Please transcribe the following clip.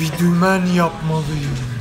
Bir dümen yapmalıyım.